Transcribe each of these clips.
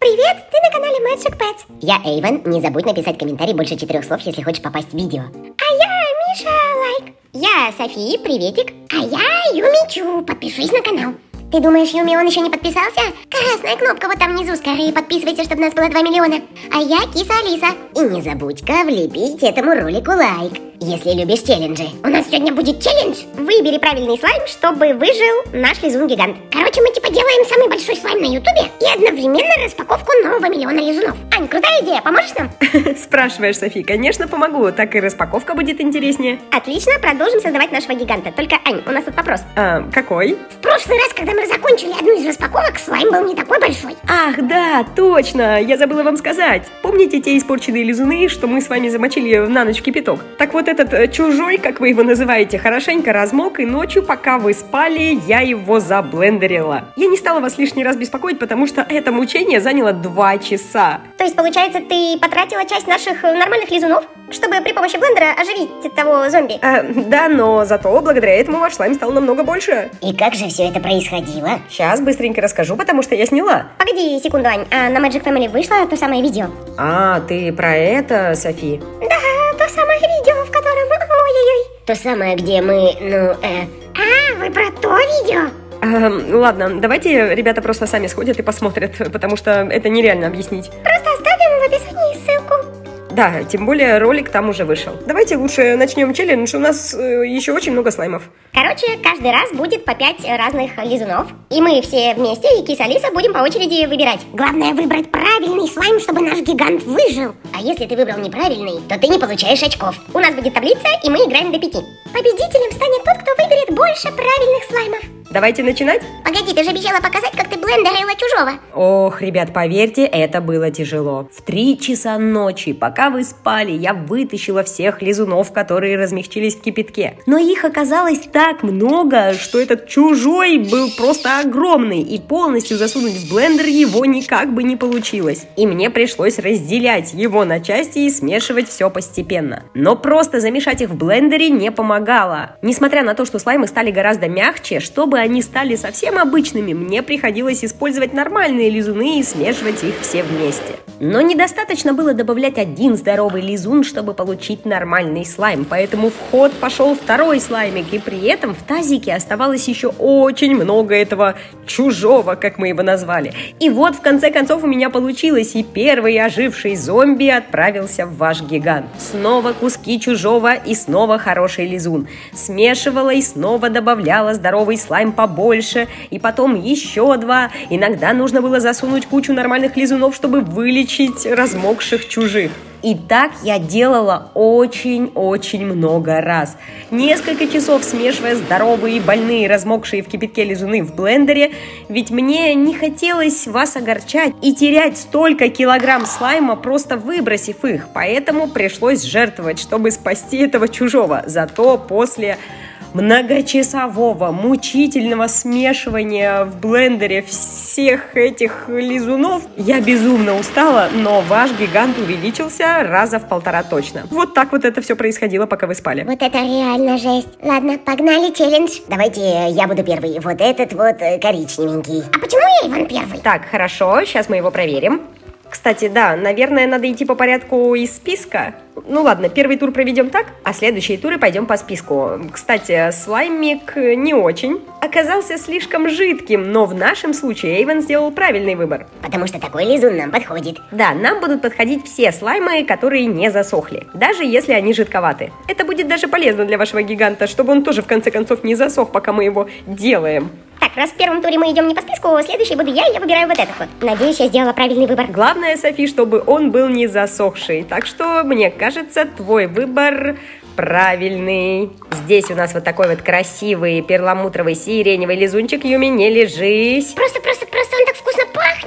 Привет, ты на канале Magic Pets. Я Эйвен, не забудь написать комментарий больше четырех слов, если хочешь попасть в видео. А я Миша Лайк. Я Софи, приветик. А я Юмичу, подпишись на канал. Ты думаешь, Юми, он еще не подписался? Красная кнопка вот там внизу, скорее подписывайся, чтобы нас было 2 миллиона. А я Киса Алиса. И не забудь-ка влепить этому ролику лайк, если любишь челленджи. У нас сегодня будет челлендж. Выбери правильный слайм, чтобы выжил наш лизун-гигант. Короче, мы типа делаем самый большой слайм на ютубе и одновременно распаковку нового миллиона лизунов. Ань, крутая идея, поможешь нам? Спрашиваешь, Софи, конечно помогу, так и распаковка будет интереснее. Отлично, продолжим создавать нашего гиганта. Только, Ань, у нас тут вопрос. А, какой? В прошлый раз, когда мы закончили одну из распаковок, слайм был не такой большой. Ах, да, точно, я забыла вам сказать. Помните те испорченные лизуны, что мы с вами замочили на ночь в кипяток? Так вот этот э, чужой, как вы его называете, хорошенько размок, и ночью, пока вы спали, я его заблендерила. Я не стала вас лишний раз беспокоить, потому что это мучение заняло два часа. То есть, получается, ты потратила часть наших э, нормальных лизунов? чтобы при помощи блендера оживить того зомби. А, да, но зато благодаря этому ваш слайм стал намного больше. И как же все это происходило? Сейчас быстренько расскажу, потому что я сняла. Погоди секунду, Ань, а на Magic Family вышло то самое видео? А, ты про это, Софи? Да, самое видео, в котором... Ой-ой-ой. То самое, где мы, ну, э... А, вы про то видео? Эм, ладно, давайте ребята просто сами сходят и посмотрят, потому что это нереально объяснить. Просто Да, тем более ролик там уже вышел. Давайте лучше начнем челлендж, у нас э, еще очень много слаймов. Короче, каждый раз будет по 5 разных лизунов. И мы все вместе, и Кис Алиса, будем по очереди выбирать. Главное выбрать правильный слайм, чтобы наш гигант выжил. А если ты выбрал неправильный, то ты не получаешь очков. У нас будет таблица, и мы играем до 5. Победителем станет тот, кто выберет больше правильных слаймов. Давайте начинать? Погоди, ты же обещала показать, как ты блендерила чужого. Ох, ребят, поверьте, это было тяжело. В три часа ночи, пока вы спали, я вытащила всех лизунов, которые размягчились в кипятке. Но их оказалось так много, что этот чужой был просто огромный, и полностью засунуть в блендер его никак бы не получилось. И мне пришлось разделять его на части и смешивать все постепенно. Но просто замешать их в блендере не помогало. Несмотря на то, что слаймы стали гораздо мягче, чтобы они стали совсем обычными, мне приходилось использовать нормальные лизуны и смешивать их все вместе. Но недостаточно было добавлять один здоровый лизун, чтобы получить нормальный слайм, поэтому в ход пошел второй слаймик, и при этом в тазике оставалось еще очень много этого чужого, как мы его назвали. И вот в конце концов у меня получилось, и первый оживший зомби отправился в ваш гигант. Снова куски чужого и снова хороший лизун. Смешивала и снова добавляла здоровый слайм слайм побольше, и потом еще два. Иногда нужно было засунуть кучу нормальных лизунов, чтобы вылечить размокших чужих. И так я делала очень-очень много раз. Несколько часов смешивая здоровые, больные, размокшие в кипятке лизуны в блендере, ведь мне не хотелось вас огорчать и терять столько килограмм слайма, просто выбросив их. Поэтому пришлось жертвовать, чтобы спасти этого чужого. Зато после многочасового мучительного смешивания в блендере всех этих лизунов я безумно устала, но ваш гигант увеличился раза в полтора точно. Вот так вот это все происходило, пока вы спали. Вот это реально жесть. Ладно, погнали челлендж. Давайте я буду первый. Вот этот вот э, коричневенький. А почему я Иван первый? Так, хорошо, сейчас мы его проверим. Кстати, да, наверное, надо идти по порядку из списка. Ну ладно, первый тур проведем так, а следующие туры пойдем по списку. Кстати, слаймик не очень. Оказался слишком жидким, но в нашем случае Эйвен сделал правильный выбор. Потому что такой лизун нам подходит. Да, нам будут подходить все слаймы, которые не засохли, даже если они жидковаты. Это будет даже полезно для вашего гиганта, чтобы он тоже в конце концов не засох, пока мы его делаем. Так, раз в первом туре мы идем не по списку, следующий буду я, и я выбираю вот этот вот. Надеюсь, я сделала правильный выбор. Главное, Софи, чтобы он был не засохший. Так что, мне кажется, твой выбор правильный. Здесь у нас вот такой вот красивый перламутровый сиреневый лизунчик. Юми, не лежись. Просто, просто, просто он так вкусно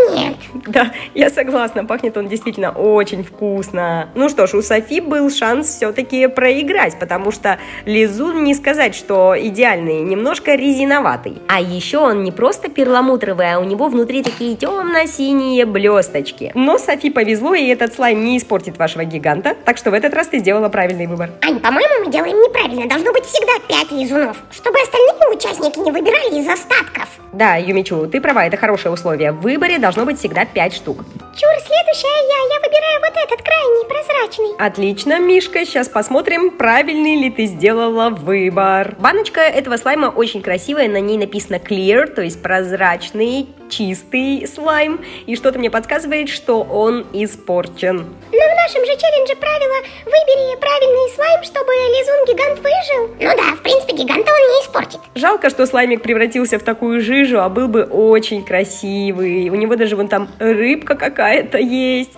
пахнет. Да, я согласна, пахнет он действительно очень вкусно. Ну что ж, у Софи был шанс все-таки проиграть, потому что лизун не сказать, что идеальный, немножко резиноватый. А еще он не просто перламутровый, а у него внутри такие темно-синие блесточки. Но Софи повезло, и этот слайм не испортит вашего гиганта, так что в этот раз ты сделала правильный выбор. Ань, по По-моему, мы делаем неправильно. Должно быть всегда пять лизунов, чтобы остальные участники не выбирали из остатков. Да, Юмичу, ты права, это хорошее условие. В выборе должно быть всегда 5 штук. Чур, следующая я. Я выбираю вот этот крайний, прозрачный. Отлично, Мишка, сейчас посмотрим, правильный ли ты сделала выбор. Баночка этого слайма очень красивая, на ней написано clear, то есть прозрачный, чистый слайм. И что-то мне подсказывает, что он испорчен. Но в нашем же челлендже правило «Выбери правильный слайм, чтобы лизун-гигант выжил». Ну да, в принципе, гиганта он не испортит. Жалко, что слаймик превратился в такую жижу, а был бы очень красивый. У него даже вон там рыбка какая-то есть.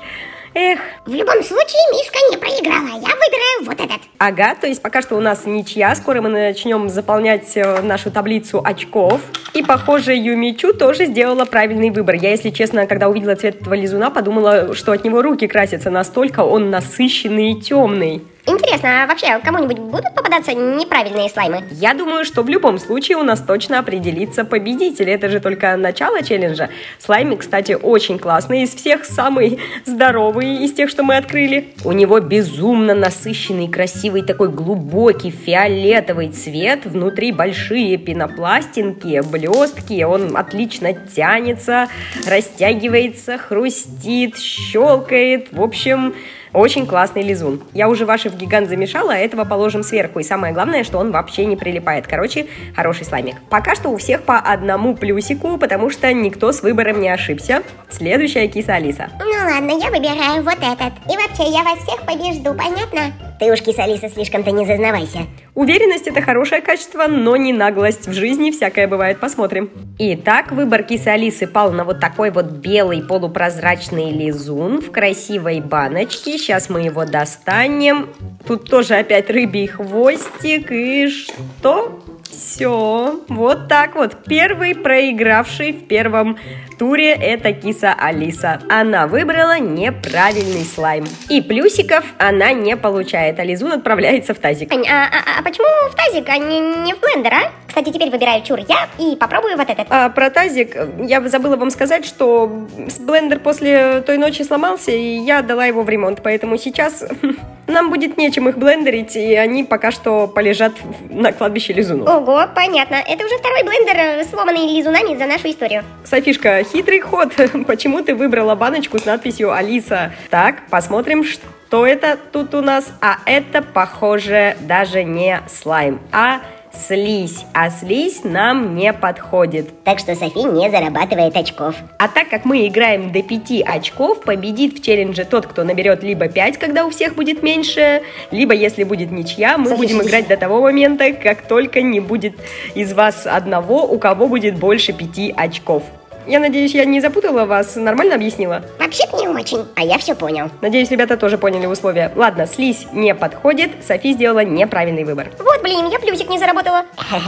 Эх. В любом случае, Мишка не проиграла. Я выбираю вот этот. Ага, то есть пока что у нас ничья. Скоро мы начнем заполнять э, нашу таблицу очков. И, похоже, Юмичу тоже сделала правильный выбор. Я, если честно, когда увидела цвет этого лизуна, подумала, что от него руки красятся. Настолько он насыщенный и темный. Интересно, а вообще кому-нибудь будут попадаться неправильные слаймы? Я думаю, что в любом случае у нас точно определится победитель. Это же только начало челленджа. Слаймик, кстати, очень классный. Из всех самый здоровый из тех, что мы открыли. У него безумно насыщенный, красивый, такой глубокий фиолетовый цвет. Внутри большие пенопластинки, блестки. Он отлично тянется, растягивается, хрустит, щелкает. В общем, очень классный лизун. Я уже ваши в гигант замешала, а этого положим сверху. И самое главное, что он вообще не прилипает. Короче, хороший слаймик. Пока что у всех по одному плюсику, потому что никто с выбором не ошибся. Следующая киса Алиса. Ну ладно, я выбираю вот этот. И вообще, я вас всех побежду, понятно? Ты уж, киса Алиса, слишком-то не зазнавайся. Уверенность – это хорошее качество, но не наглость. В жизни всякое бывает, посмотрим. Итак, выбор кисы Алисы пал на вот такой вот белый полупрозрачный лизун в красивой баночке. Сейчас мы его достанем. Тут тоже опять рыбий хвостик. И что? Все, вот так вот. Первый проигравший в первом туре это киса Алиса. Она выбрала неправильный слайм. И плюсиков она не получает, а Лизун отправляется в тазик. А, а, а почему в тазик, а не, не в блендер, а? Кстати, теперь выбираю чур я и попробую вот этот. А, про тазик я забыла вам сказать, что блендер после той ночи сломался, и я отдала его в ремонт, поэтому сейчас нам будет нечем их блендерить, и они пока что полежат на кладбище Лизуну. Ого, понятно. Это уже второй блендер, э, сломанный лизунами за нашу историю. Софишка, хитрый ход. Почему ты выбрала баночку с надписью «Алиса»? Так, посмотрим, что это тут у нас. А это, похоже, даже не слайм, а слизь, а слизь нам не подходит. Так что Софи не зарабатывает очков. А так как мы играем до 5 очков, победит в челлендже тот, кто наберет либо 5, когда у всех будет меньше, либо если будет ничья, мы Софи, будем играть до того момента, как только не будет из вас одного, у кого будет больше 5 очков. Я надеюсь, я не запутала вас, нормально объяснила? Вообще-то не очень, а я все понял. Надеюсь, ребята тоже поняли условия. Ладно, слизь не подходит, Софи сделала неправильный выбор. Вот, блин, я плюсик не заработала.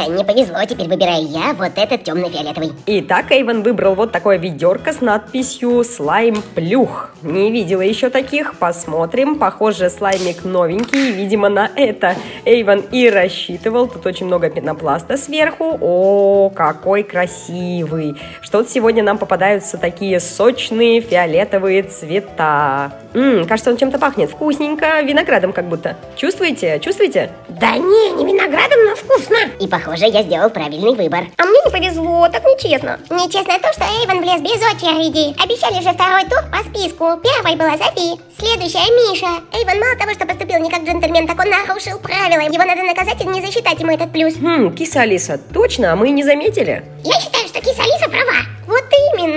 Не повезло, теперь выбираю я вот этот темно-фиолетовый. Итак, Эйвен выбрал вот такое ведерко с надписью «Слайм плюх». Не видела еще таких, посмотрим. Похоже, слаймик новенький, видимо, на это Эйвен и рассчитывал. Тут очень много пенопласта сверху. О, какой красивый. Что-то сегодня сегодня нам попадаются такие сочные фиолетовые цвета. Ммм, кажется, он чем-то пахнет. Вкусненько, виноградом как будто. Чувствуете? Чувствуете? Да не, не виноградом, но вкусно. И похоже, я сделал правильный выбор. А мне не повезло, так нечестно. Нечестно то, что Эйвен влез без очереди. Обещали же второй тур по списку. Первой была Софи, следующая Миша. Эйвен мало того, что поступил не как джентльмен, так он нарушил правила. Его надо наказать и не засчитать ему этот плюс. Хм, киса Алиса, точно, а мы и не заметили. Я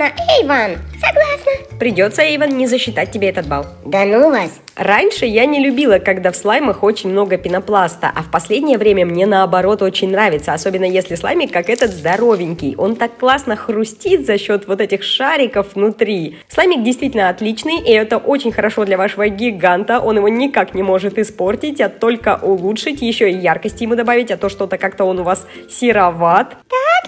именно, Эйван. Согласна. Придется, Эйван, не засчитать тебе этот балл. Да ну вас. Раньше я не любила, когда в слаймах очень много пенопласта, а в последнее время мне наоборот очень нравится, особенно если слаймик как этот здоровенький. Он так классно хрустит за счет вот этих шариков внутри. Слаймик действительно отличный, и это очень хорошо для вашего гиганта. Он его никак не может испортить, а только улучшить, еще и яркости ему добавить, а то что-то как-то он у вас сероват.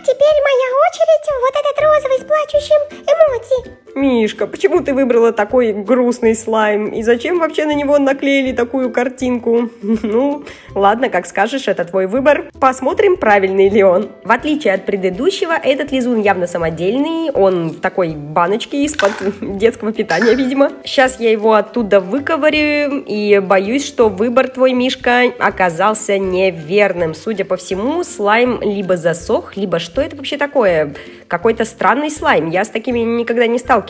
Теперь моя очередь. Вот этот розовый с плачущим эмоций. Мишка, почему ты выбрала такой грустный слайм? И зачем вообще на него наклеили такую картинку? Ну, ладно, как скажешь, это твой выбор. Посмотрим, правильный ли он. В отличие от предыдущего, этот лизун явно самодельный. Он в такой баночке из-под детского питания, видимо. Сейчас я его оттуда выковырю и боюсь, что выбор твой, Мишка, оказался неверным. Судя по всему, слайм либо засох, либо что это вообще такое? Какой-то странный слайм. Я с такими никогда не сталкивалась.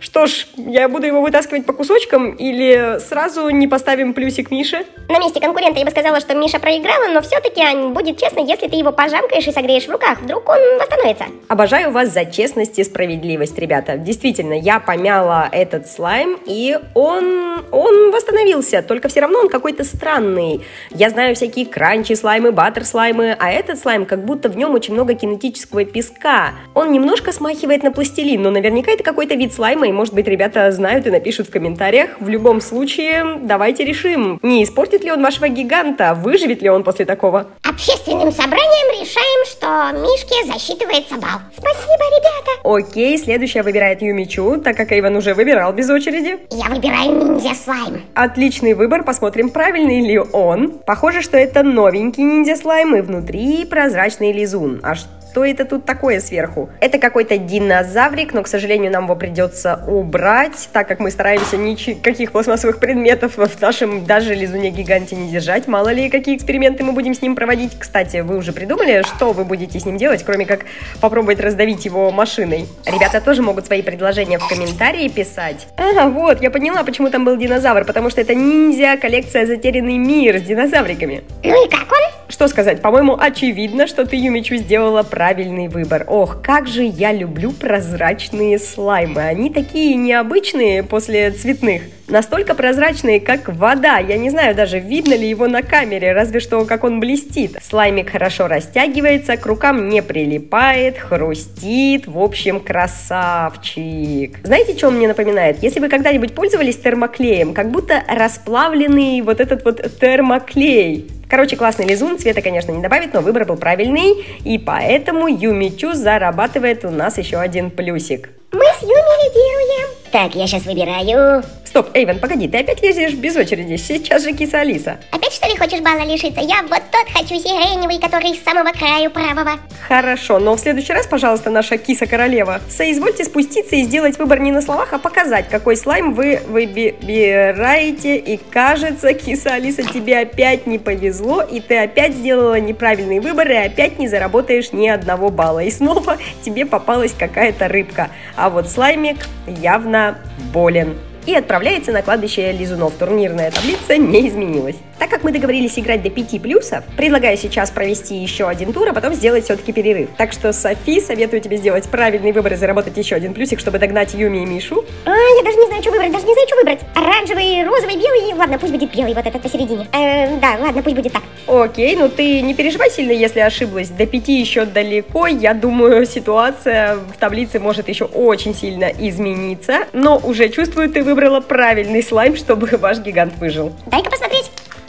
Что ж, я буду его вытаскивать по кусочкам или сразу не поставим плюсик Мише? На месте конкурента я бы сказала, что Миша проиграла, но все-таки, Ань, будет честно, если ты его пожамкаешь и согреешь в руках, вдруг он восстановится. Обожаю вас за честность и справедливость, ребята. Действительно, я помяла этот слайм, и он, он восстановился, только все равно он какой-то странный. Я знаю всякие кранчи слаймы, баттер слаймы, а этот слайм, как будто в нем очень много кинетического песка. Он немножко смахивает на пластилин, но наверняка это какой-то вид слайма, и может быть ребята знают и напишут в комментариях. В любом случае, давайте решим, не испортит ли он вашего гиганта, выживет ли он после такого. Общественным собранием решаем, что Мишке засчитывается балл. Спасибо, ребята. Окей, следующая выбирает Юмичу, так как Эйвен уже выбирал без очереди. Я выбираю ниндзя слайм. Отличный выбор, посмотрим, правильный ли он. Похоже, что это новенький ниндзя слайм и внутри прозрачный лизун. А что что это тут такое сверху? Это какой-то динозаврик, но, к сожалению, нам его придется убрать, так как мы стараемся никаких пластмассовых предметов в нашем даже лизуне-гиганте не держать. Мало ли, какие эксперименты мы будем с ним проводить. Кстати, вы уже придумали, что вы будете с ним делать, кроме как попробовать раздавить его машиной? Ребята тоже могут свои предложения в комментарии писать. Ага, вот, я поняла, почему там был динозавр, потому что это ниндзя коллекция «Затерянный мир» с динозавриками. Ну и как он? Что сказать, по-моему, очевидно, что ты, Юмичу, сделала правильный выбор. Ох, как же я люблю прозрачные слаймы. Они такие необычные после цветных. Настолько прозрачные, как вода. Я не знаю даже, видно ли его на камере, разве что как он блестит. Слаймик хорошо растягивается, к рукам не прилипает, хрустит. В общем, красавчик. Знаете, что он мне напоминает? Если вы когда-нибудь пользовались термоклеем, как будто расплавленный вот этот вот термоклей. Короче, классный лизун, цвета, конечно, не добавит, но выбор был правильный, и поэтому Юмичу зарабатывает у нас еще один плюсик. Мы с Юми лидируем. Так, я сейчас выбираю. Стоп, Эйвен, погоди, ты опять лезешь без очереди, сейчас же киса Алиса. Опять что ли хочешь балла лишиться? Я вот тот хочу сиреневый, который с самого краю правого. Хорошо, но в следующий раз, пожалуйста, наша киса-королева, соизвольте спуститься и сделать выбор не на словах, а показать, какой слайм вы выбираете. И кажется, киса Алиса, тебе опять не повезло, и ты опять сделала неправильный выбор, и опять не заработаешь ни одного балла. И снова тебе попалась какая-то рыбка. А вот слаймик явно болен и отправляется на кладбище лизунов. Турнирная таблица не изменилась. Так как мы договорились играть до 5 плюсов, предлагаю сейчас провести еще один тур, а потом сделать все-таки перерыв. Так что, Софи, советую тебе сделать правильный выбор и заработать еще один плюсик, чтобы догнать Юми и Мишу. А, я даже не знаю, что выбрать, даже не знаю, что выбрать. Оранжевый, розовый, белый, ладно, пусть будет белый вот этот посередине. Э, да, ладно, пусть будет так. Окей, ну ты не переживай сильно, если ошиблась. До 5 еще далеко, я думаю, ситуация в таблице может еще очень сильно измениться, но уже чувствую, ты выбрала правильный слайм, чтобы ваш гигант выжил. Дай-ка посмотреть.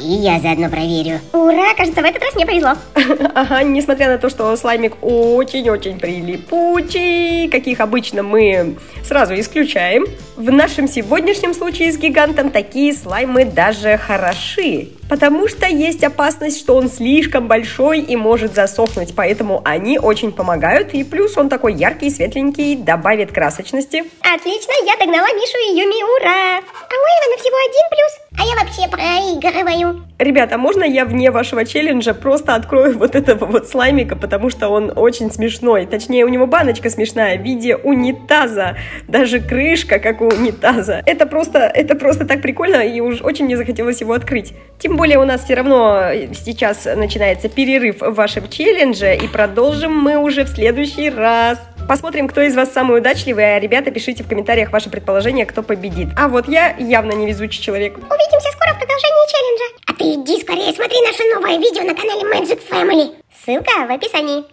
И я заодно проверю. Ура, кажется, в этот раз мне повезло. Ага, несмотря на то, что слаймик очень-очень прилипучий, каких обычно мы сразу исключаем, в нашем сегодняшнем случае с гигантом такие слаймы даже хороши. Потому что есть опасность, что он слишком большой и может засохнуть, поэтому они очень помогают. И плюс он такой яркий, светленький, добавит красочности. Отлично, я догнала Мишу и Юми, ура! А у Ивана всего один плюс, а я вообще проигрываю. Ребята, можно я вне вашего челленджа просто открою вот этого вот слаймика, потому что он очень смешной. Точнее, у него баночка смешная в виде унитаза. Даже крышка, как у унитаза. Это просто, это просто так прикольно, и уж очень мне захотелось его открыть. Тем более у нас все равно сейчас начинается перерыв в вашем челлендже, и продолжим мы уже в следующий раз. Посмотрим, кто из вас самый удачливый, а ребята, пишите в комментариях ваши предположения, кто победит. А вот я явно невезучий человек. Увидимся скоро в продолжении челленджа. А ты иди скорее смотри наше новое видео на канале Magic Family. Ссылка в описании.